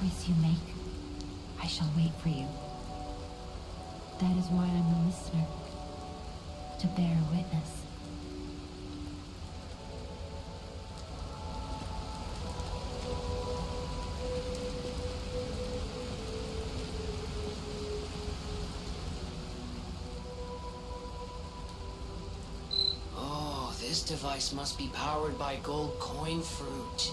choice you make, I shall wait for you. That is why I'm a listener, to bear witness. Oh, this device must be powered by gold coin fruit.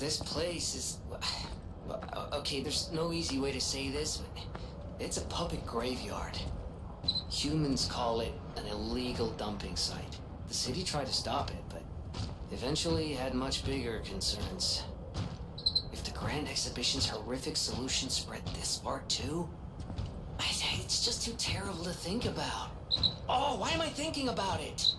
This place is. Okay, there's no easy way to say this. But it's a public graveyard. Humans call it an illegal dumping site. The city tried to stop it, but eventually had much bigger concerns. If the Grand Exhibition's horrific solution spread this far too, it's just too terrible to think about. Oh, why am I thinking about it?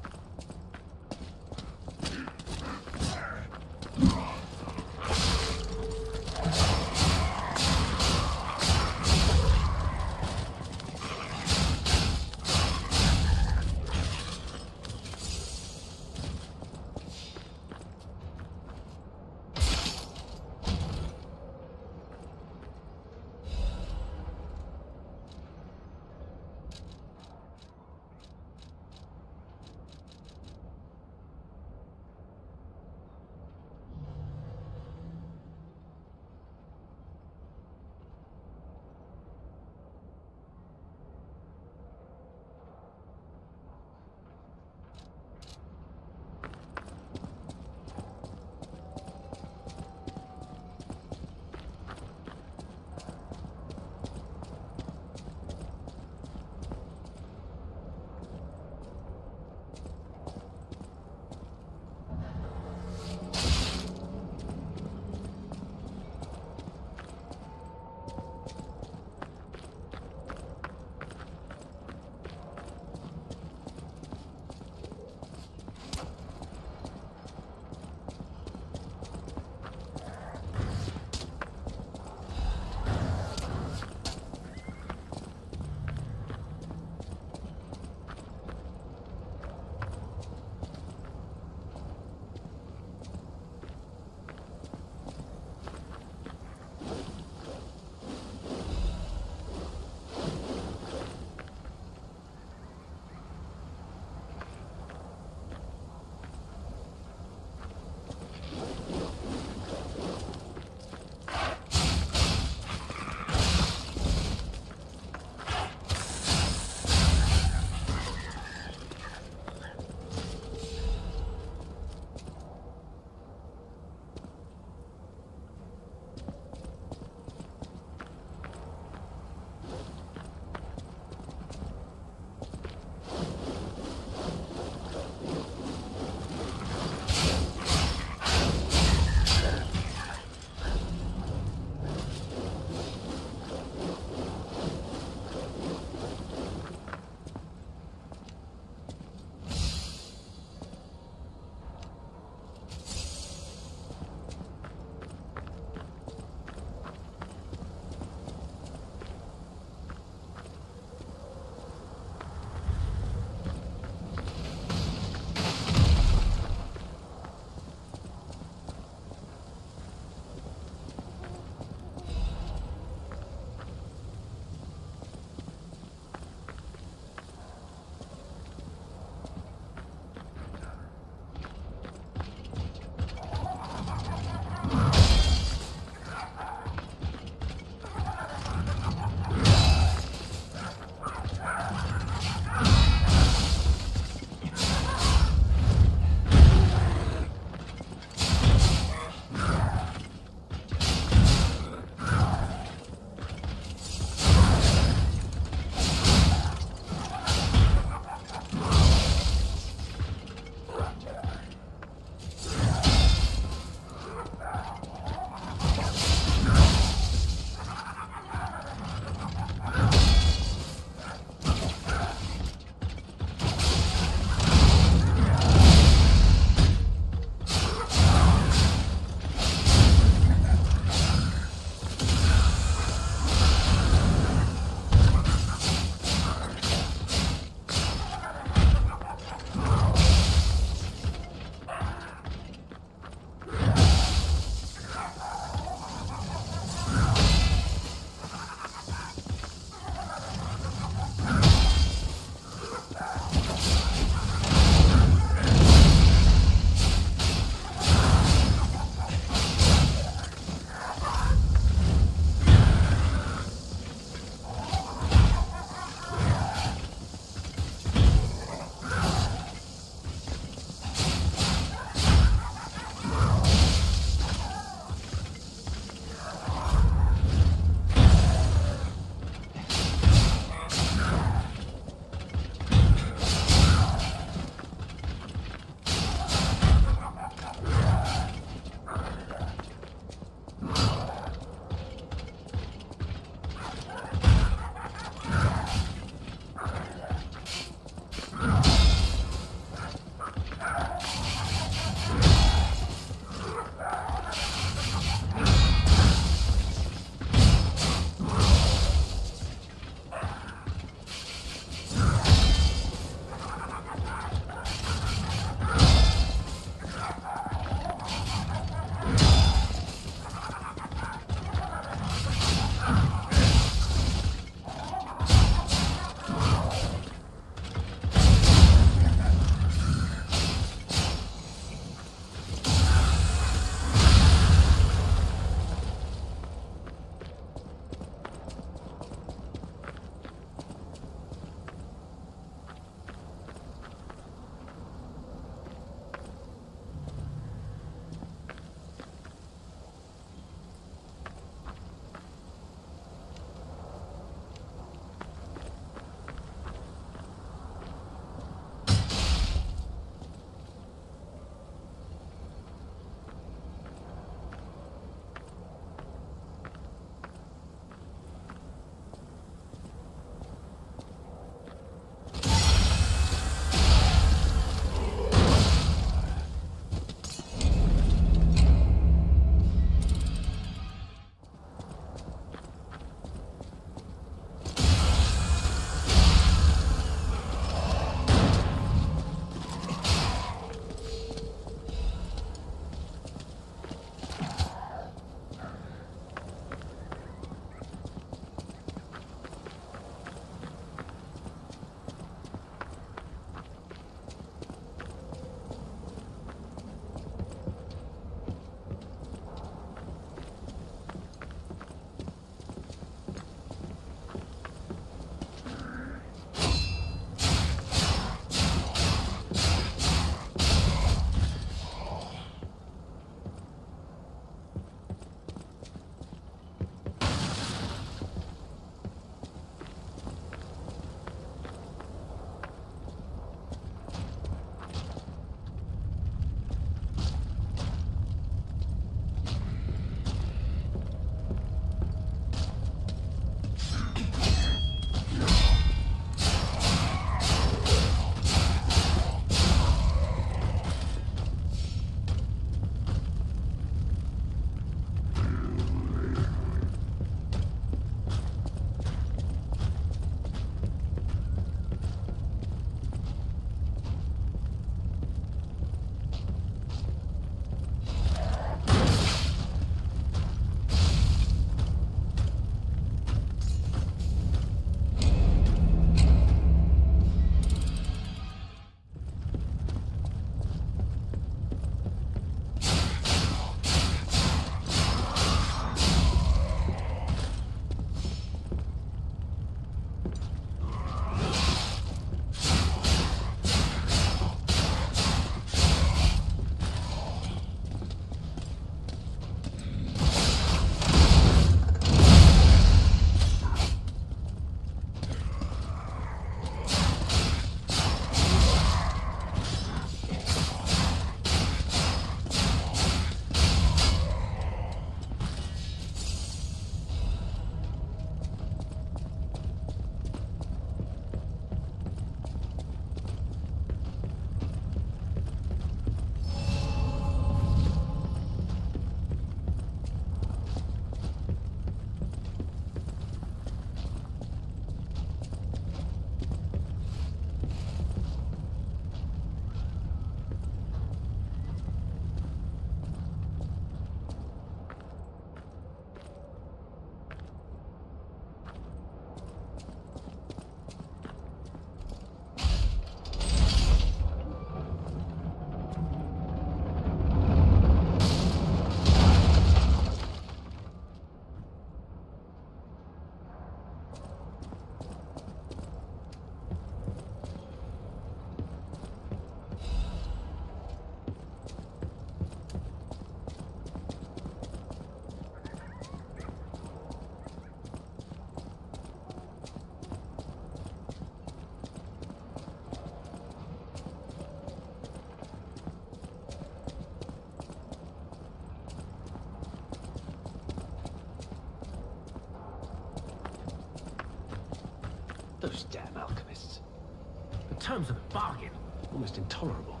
Terms of the bargain, almost intolerable.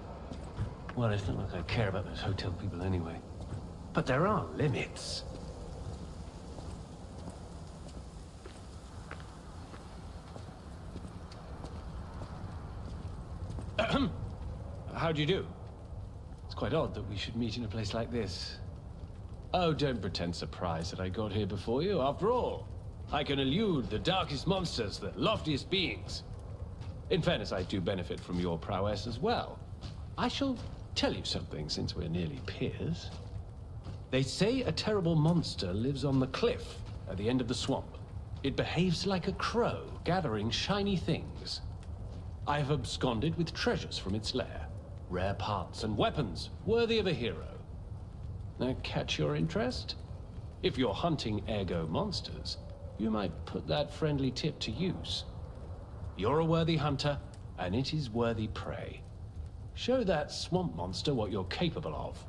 Well, it's not like I care about those hotel people anyway. But there are limits. How do you do? It's quite odd that we should meet in a place like this. Oh, don't pretend surprised that I got here before you. After all, I can elude the darkest monsters, the loftiest beings. In fairness, I do benefit from your prowess as well. I shall tell you something, since we're nearly peers. They say a terrible monster lives on the cliff at the end of the swamp. It behaves like a crow, gathering shiny things. I have absconded with treasures from its lair. Rare parts and weapons, worthy of a hero. Now catch your interest? If you're hunting ergo monsters, you might put that friendly tip to use. You're a worthy hunter, and it is worthy prey. Show that swamp monster what you're capable of.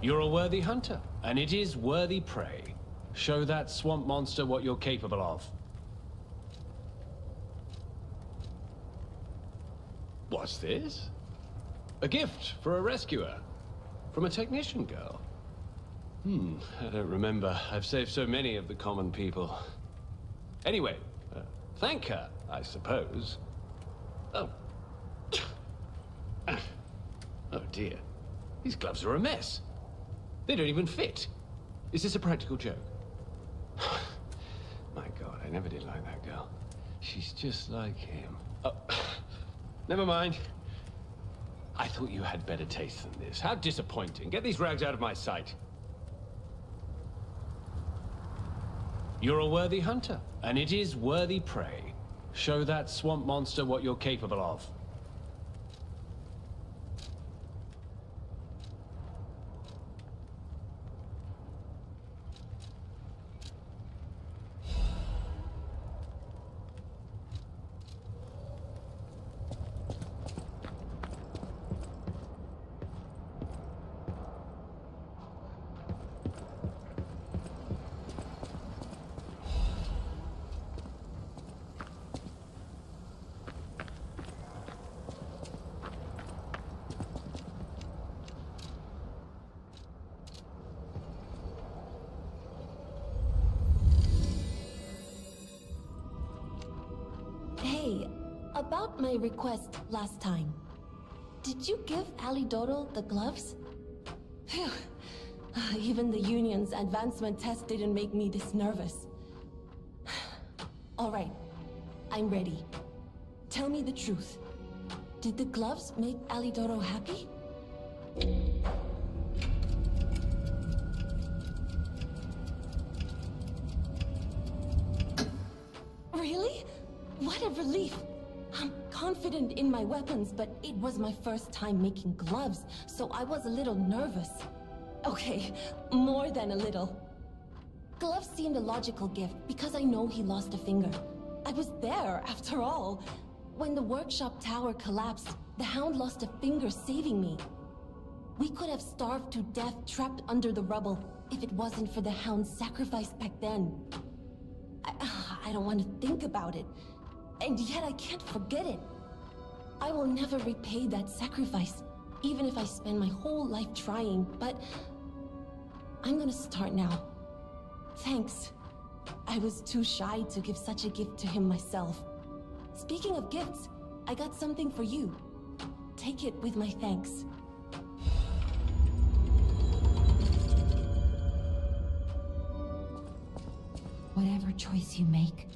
You're a worthy hunter, and it is worthy prey. Show that swamp monster what you're capable of. What's this? A gift for a rescuer. From a technician girl. Hmm, I don't remember. I've saved so many of the common people. Anyway, uh, thank her, I suppose. Oh. oh dear. These gloves are a mess. They don't even fit. Is this a practical joke? My god, I never did like that girl. She's just like him. Oh, never mind. I thought you had better taste than this. How disappointing. Get these rags out of my sight. You're a worthy hunter, and it is worthy prey. Show that swamp monster what you're capable of. About my request last time. Did you give Alidoro the gloves? Phew. Even the Union's advancement test didn't make me this nervous. Alright, I'm ready. Tell me the truth. Did the gloves make Alidoro happy? In my weapons, but it was my first time making gloves, so I was a little nervous. Okay, more than a little. Gloves seemed a logical gift because I know he lost a finger. I was there, after all. When the workshop tower collapsed, the Hound lost a finger saving me. We could have starved to death trapped under the rubble if it wasn't for the Hound's sacrifice back then. I, I don't want to think about it, and yet I can't forget it. I will never repay that sacrifice, even if I spend my whole life trying, but I'm gonna start now. Thanks. I was too shy to give such a gift to him myself. Speaking of gifts, I got something for you. Take it with my thanks. Whatever choice you make,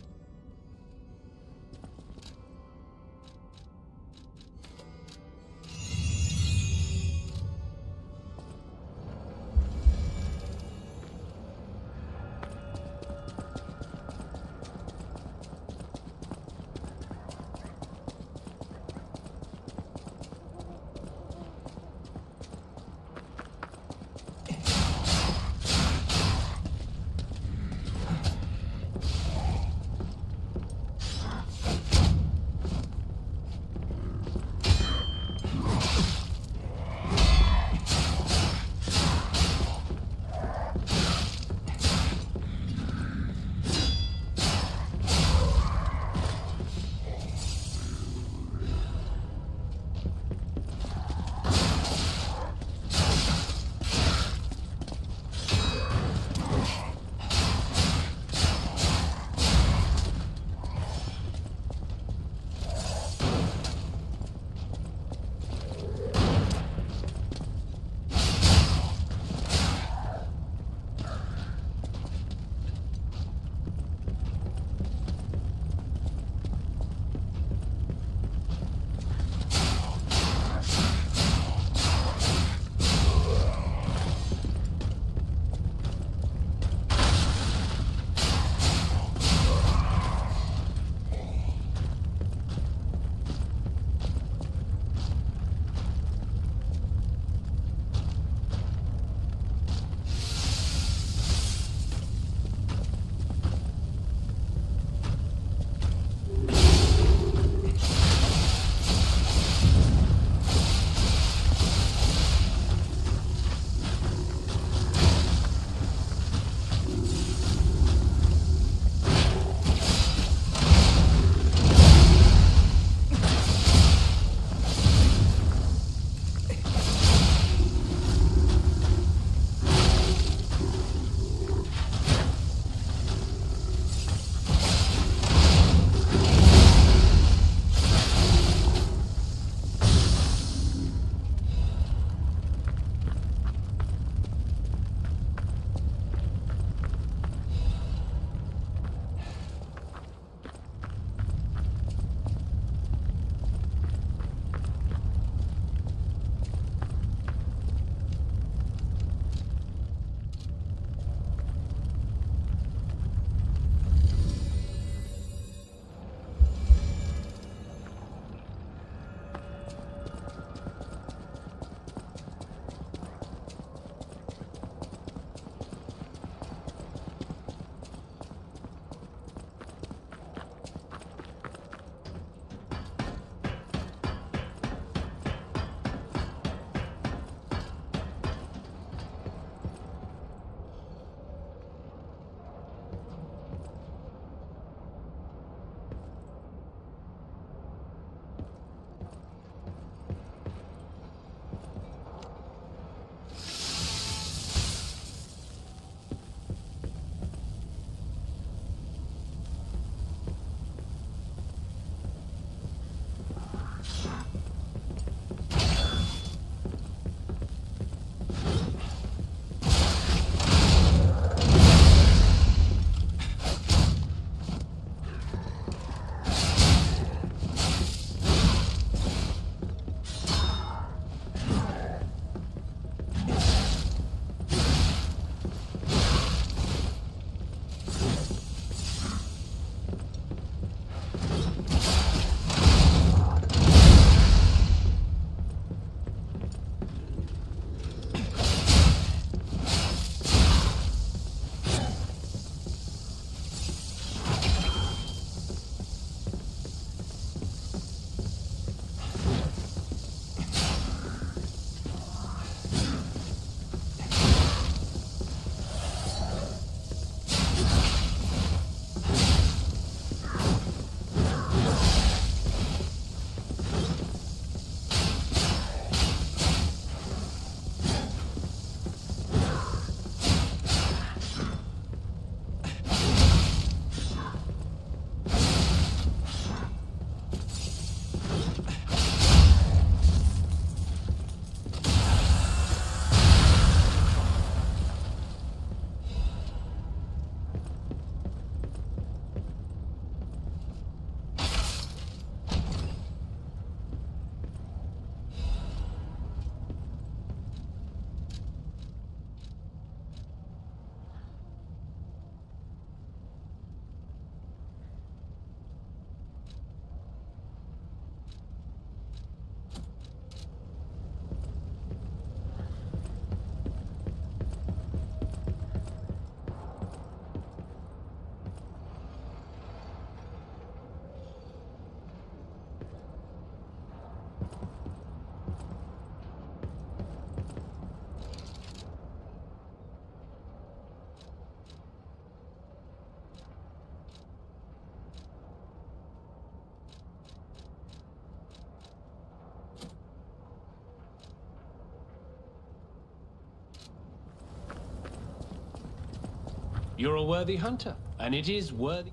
You're a worthy hunter, and it is worthy...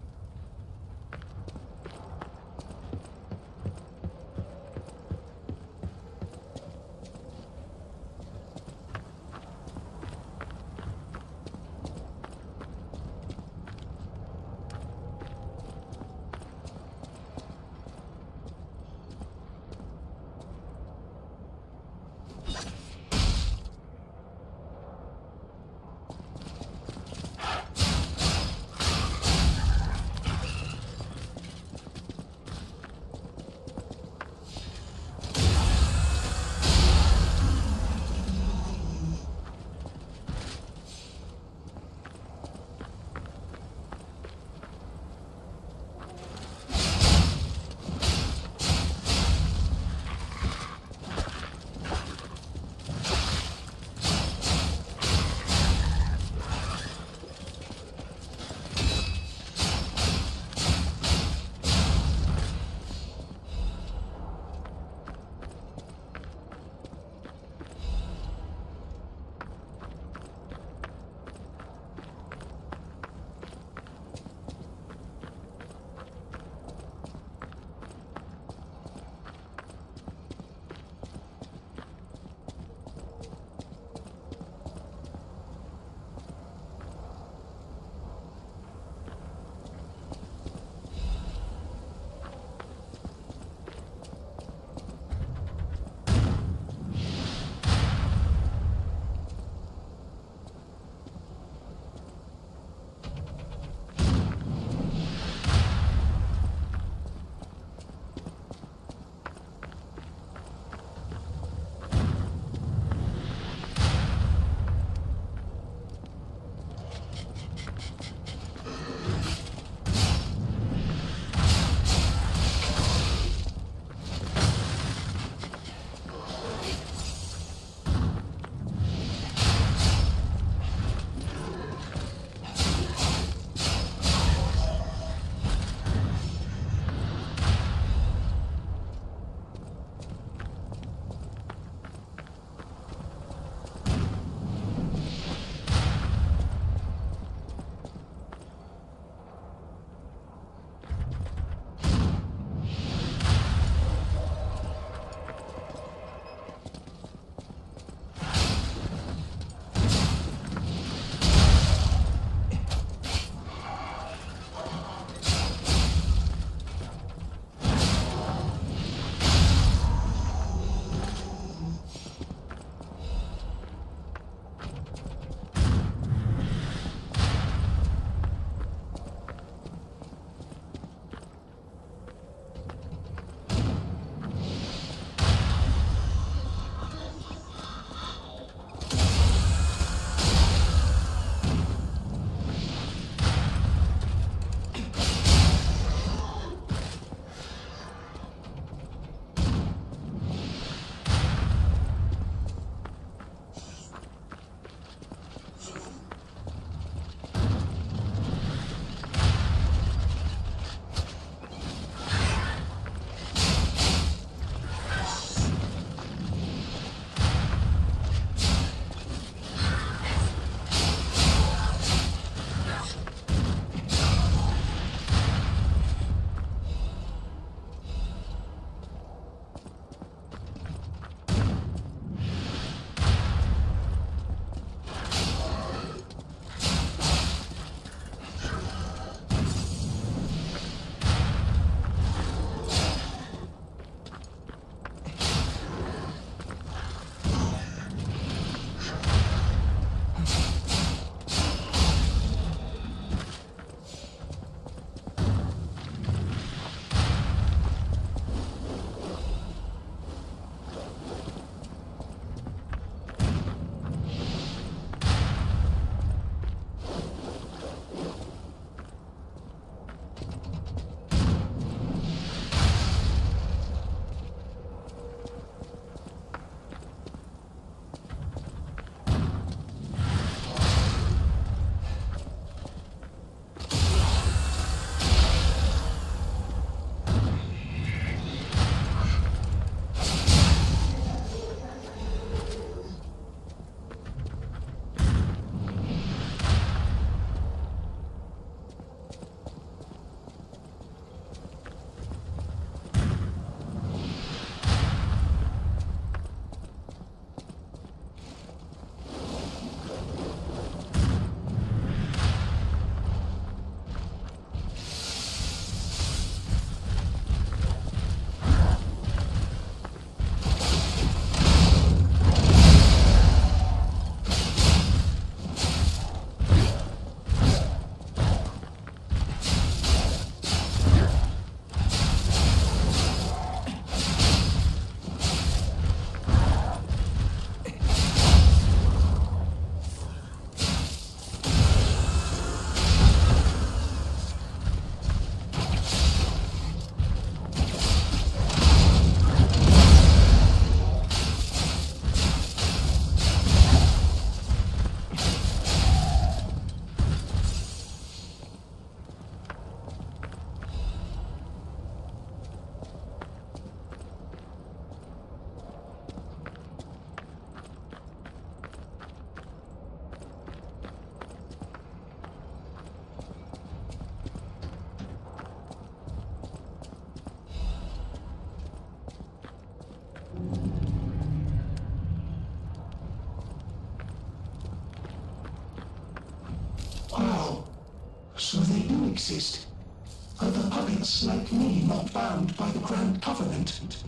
like me not bound by the Grand Covenant?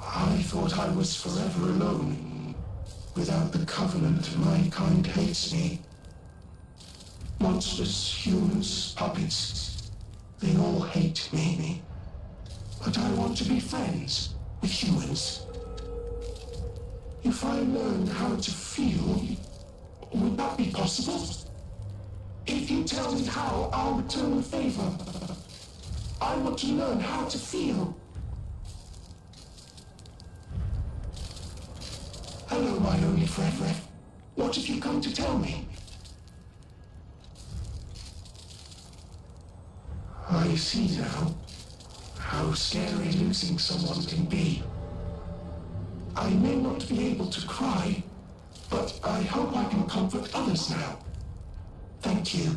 I thought I was forever alone. Without the Covenant, my kind hates me. Monsters, humans, puppets, they all hate me. But I want to be friends with humans. If I learned how to feel, would that be possible? If you tell me how, I'll return the favor. I want to learn how to feel. Hello, my only friend. What have you come to tell me? I see now how scary losing someone can be. I may not be able to cry, but I hope I can comfort others now. Thank you.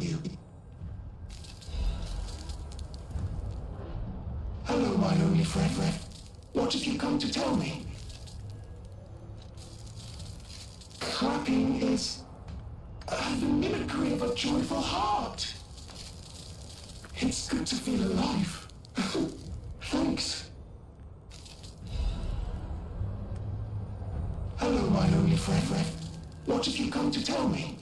Friend. What have you come to tell me? Clapping is uh, the mimicry of a joyful heart. It's good to feel alive. Thanks. Hello, my only friend. What have you come to tell me?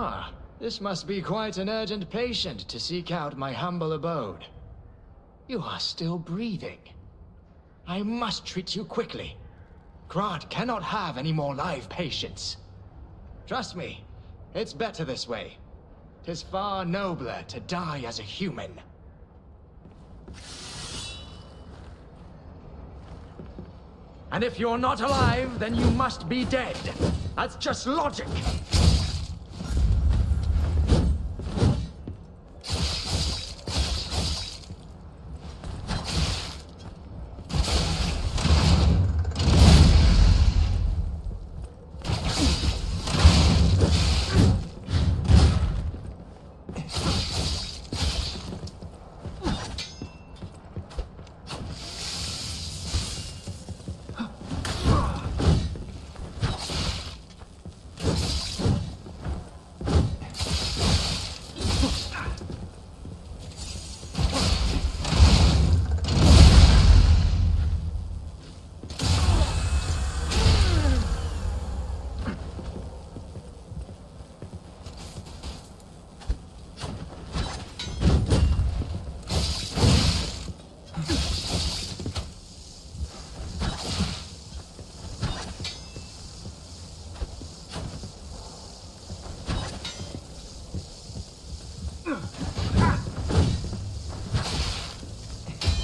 Ah, this must be quite an urgent patient to seek out my humble abode. You are still breathing. I must treat you quickly. Krat cannot have any more live patients. Trust me, it's better this way. Tis far nobler to die as a human. And if you're not alive, then you must be dead. That's just logic.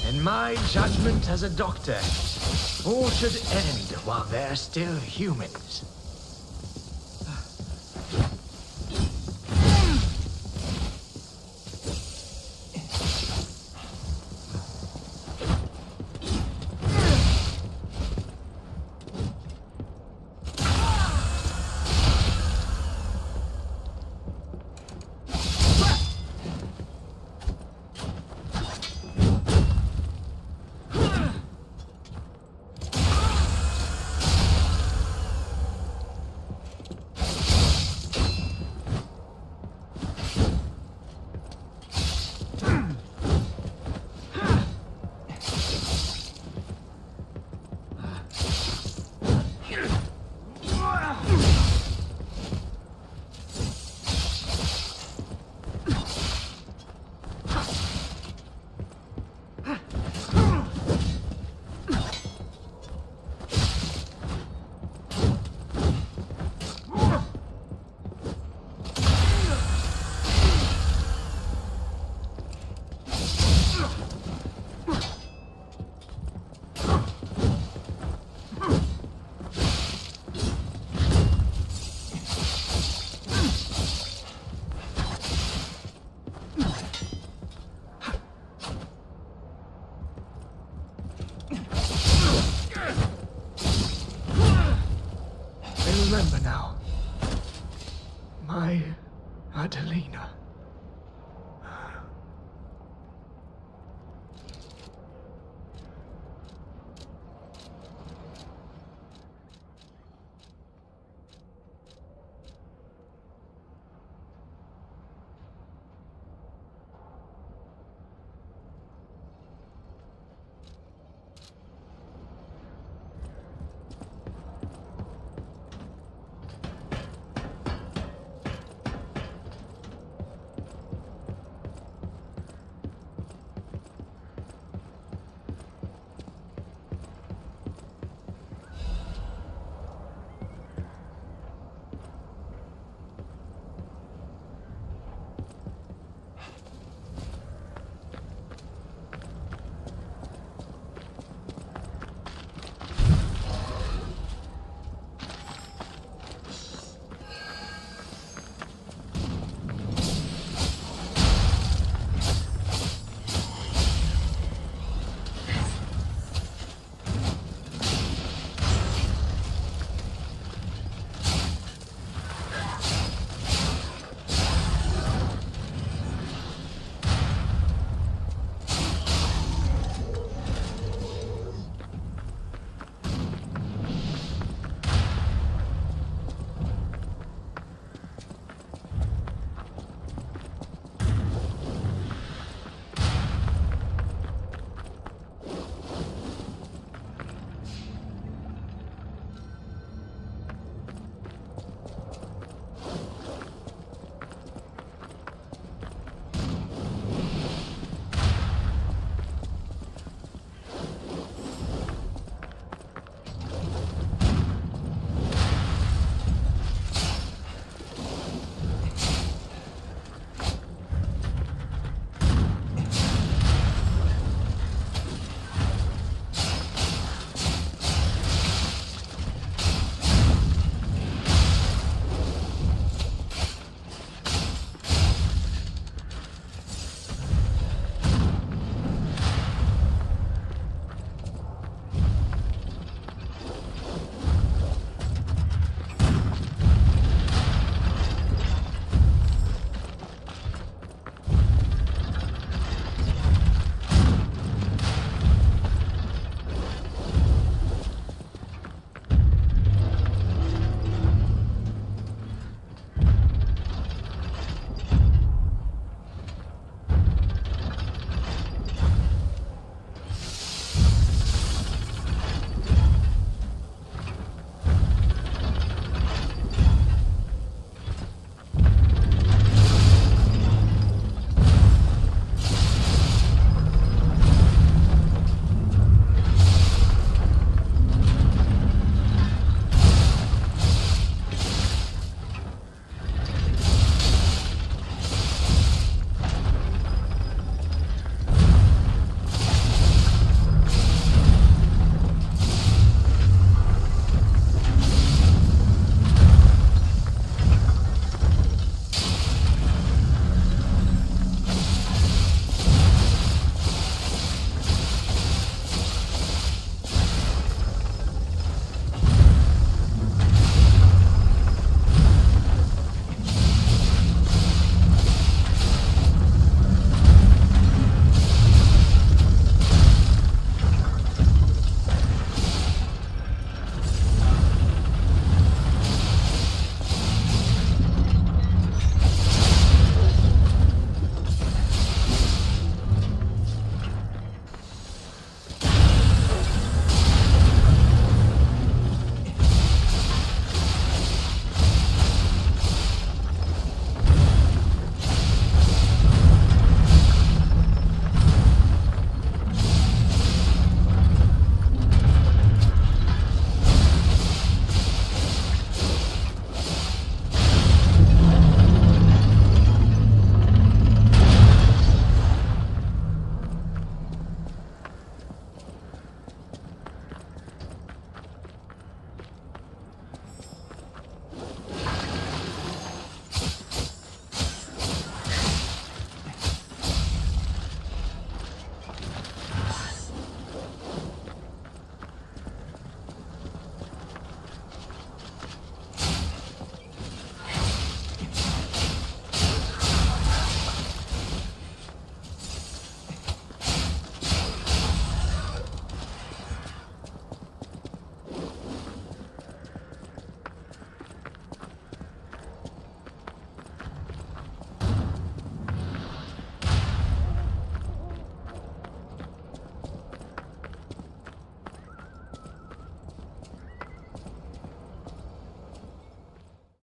In my judgment as a doctor, all should end while they're still humans.